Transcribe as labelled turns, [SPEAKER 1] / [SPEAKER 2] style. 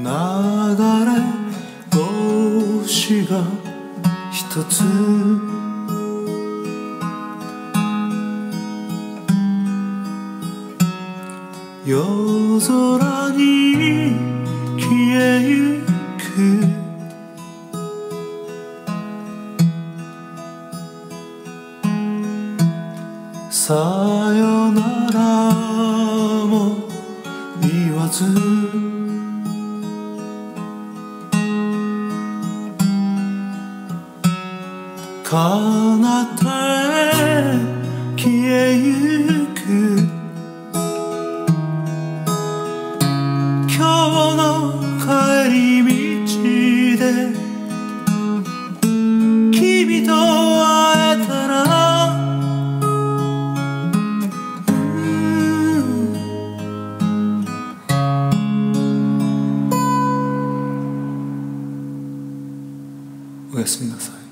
[SPEAKER 1] 流れ星が一つ。夜空に消えゆく。さよならも言わず。彼方へ消えゆく今日の帰り道で君と会えたらうん。おやすみなさい。